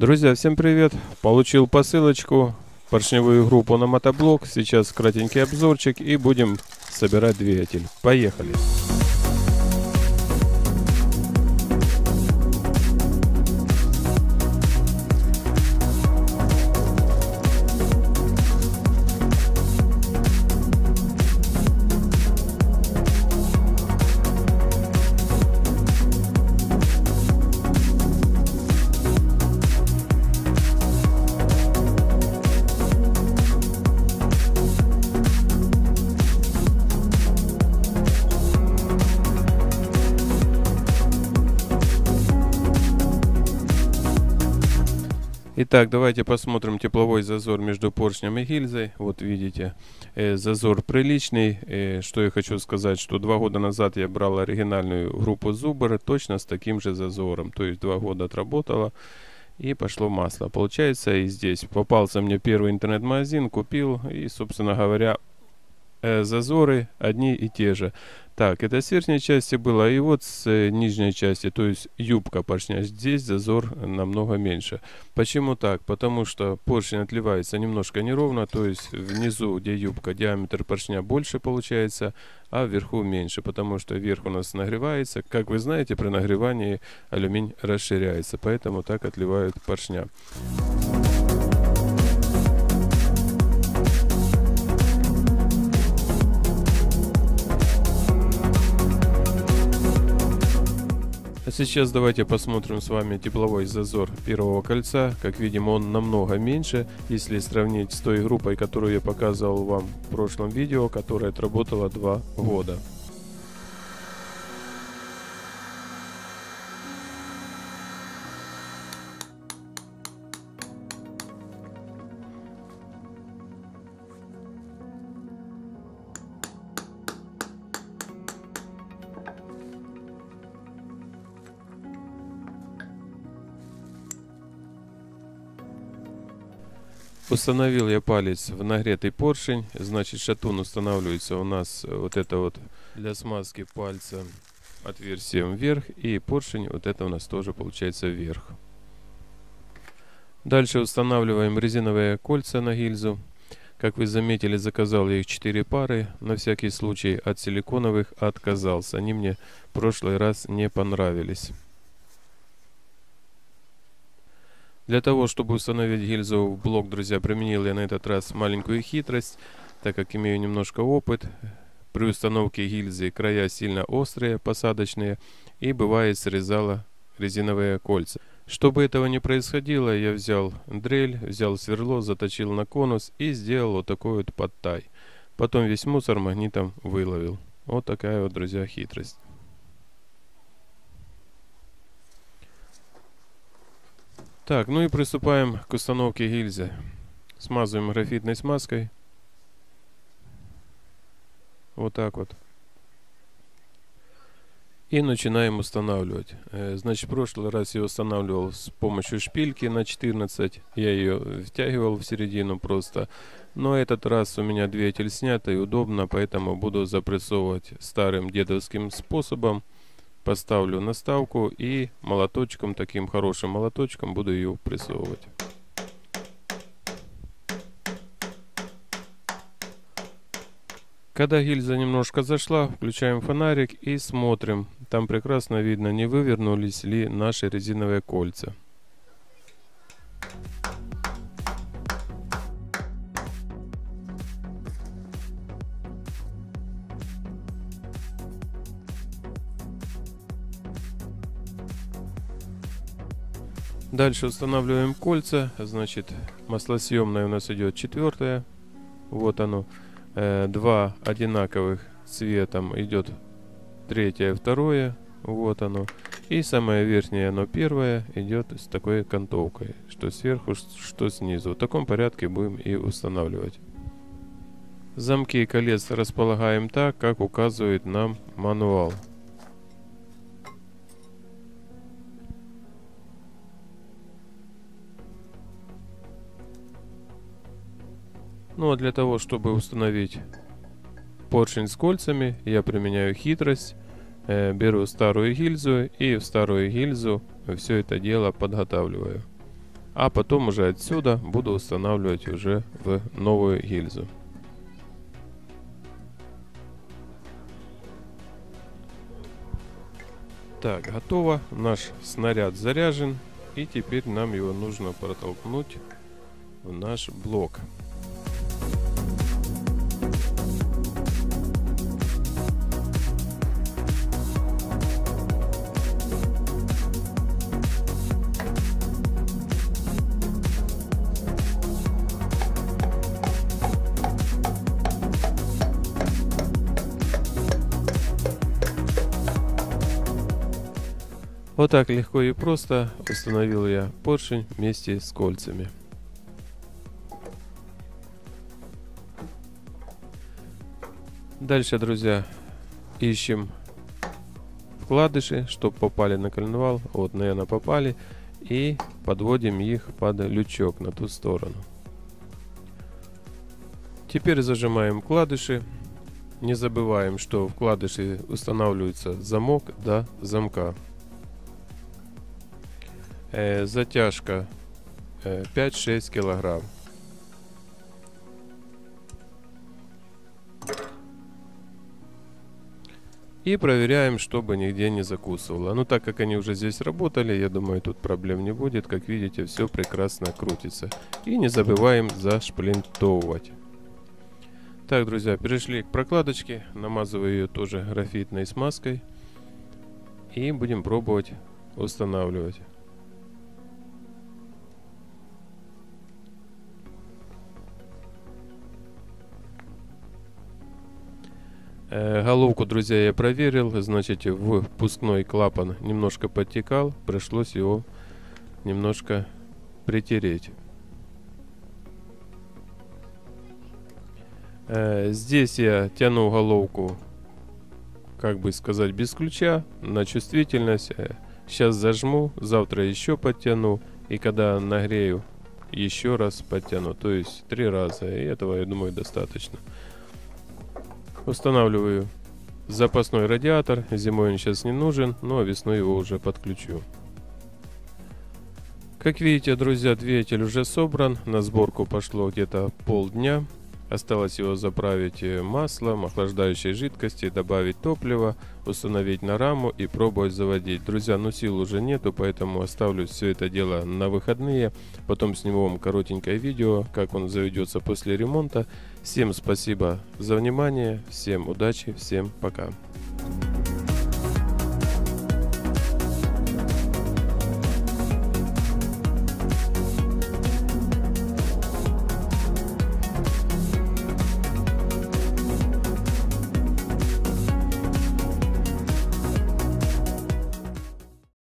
Друзья, всем привет! Получил посылочку, поршневую группу на мотоблок. Сейчас кратенький обзорчик и будем собирать двигатель. Поехали! Итак, давайте посмотрим тепловой зазор между поршнем и гильзой. Вот видите, э, зазор приличный. Э, что я хочу сказать, что два года назад я брал оригинальную группу Зубр точно с таким же зазором. То есть два года отработала и пошло масло. Получается и здесь. Попался мне первый интернет-магазин, купил и, собственно говоря, э, зазоры одни и те же. Так, это с верхней части было, и вот с э, нижней части, то есть юбка поршня. Здесь зазор намного меньше. Почему так? Потому что поршень отливается немножко неровно, то есть внизу, где юбка, диаметр поршня больше получается, а вверху меньше, потому что верх у нас нагревается. Как вы знаете, при нагревании алюминий расширяется, поэтому так отливают поршня. Сейчас давайте посмотрим с вами тепловой зазор первого кольца. Как видим, он намного меньше, если сравнить с той группой, которую я показывал вам в прошлом видео, которая отработала 2 года. Установил я палец в нагретый поршень, значит шатун устанавливается у нас э, вот это вот для смазки пальца отверстием вверх и поршень вот это у нас тоже получается вверх. Дальше устанавливаем резиновые кольца на гильзу. Как вы заметили, заказал я их 4 пары. На всякий случай от силиконовых отказался. Они мне в прошлый раз не понравились. Для того, чтобы установить гильзу в блок, друзья, применил я на этот раз маленькую хитрость, так как имею немножко опыт. При установке гильзы края сильно острые, посадочные, и бывает срезала резиновые кольца. Чтобы этого не происходило, я взял дрель, взял сверло, заточил на конус и сделал вот такой вот подтай. Потом весь мусор магнитом выловил. Вот такая вот, друзья, хитрость. Так, ну и приступаем к установке гильзы. Смазываем графитной смазкой. Вот так вот. И начинаем устанавливать. Значит, в прошлый раз я устанавливал с помощью шпильки на 14. Я ее втягивал в середину просто. Но этот раз у меня двигатель снят и удобно, поэтому буду запрессовывать старым дедовским способом поставлю наставку и молоточком, таким хорошим молоточком буду ее прессовывать. Когда гильза немножко зашла, включаем фонарик и смотрим. Там прекрасно видно, не вывернулись ли наши резиновые кольца. Дальше устанавливаем кольца. Значит, маслосъемная у нас идет четвертая. Вот оно. Э, два одинаковых цветом идет третье, второе. Вот оно. И самое верхнее, оно первое, идет с такой кантовкой. Что сверху, что снизу. В таком порядке будем и устанавливать. Замки колец располагаем так, как указывает нам мануал. Ну а для того, чтобы установить поршень с кольцами, я применяю хитрость. Э, беру старую гильзу и в старую гильзу все это дело подготавливаю. А потом уже отсюда буду устанавливать уже в новую гильзу. Так, готово. Наш снаряд заряжен. И теперь нам его нужно протолкнуть в наш блок. Вот так легко и просто установил я поршень вместе с кольцами. Дальше, друзья, ищем вкладыши, чтобы попали на коленвал. Вот, наверное, попали. И подводим их под лючок на ту сторону. Теперь зажимаем вкладыши. Не забываем, что вкладыши устанавливается замок до замка. Затяжка 5-6 е, килограмм. И проверяем, чтобы нигде не закусывало. Ну, так как они уже здесь работали, я думаю, тут проблем не будет. Как видите, все прекрасно крутится. И не забываем зашплинтовывать. Так, друзья, перешли к прокладочке. Намазываю ее тоже графитной смазкой. И будем пробовать устанавливать. Головку, друзья, я проверил. Значит, впускной клапан немножко подтекал. Пришлось его немножко притереть. Э, здесь я тяну головку, как бы сказать, без ключа на чувствительность. Сейчас э, зажму, завтра еще подтяну. И когда нагрею, еще раз подтяну. То есть три раза. И этого, я думаю, достаточно. Устанавливаю запасной радиатор. Зимой он сейчас не нужен, но весной его уже подключу. Как видите, друзья, двигатель уже собран. На сборку пошло где-то полдня. Осталось его заправить э, маслом, охлаждающей жидкости, добавить топливо, установить на раму и пробовать заводить. Друзья, ну сил уже нету, поэтому оставлю все это дело на выходные. Потом сниму вам коротенькое видео, как он заведется после ремонта. Всем спасибо за внимание, всем удачи, всем пока.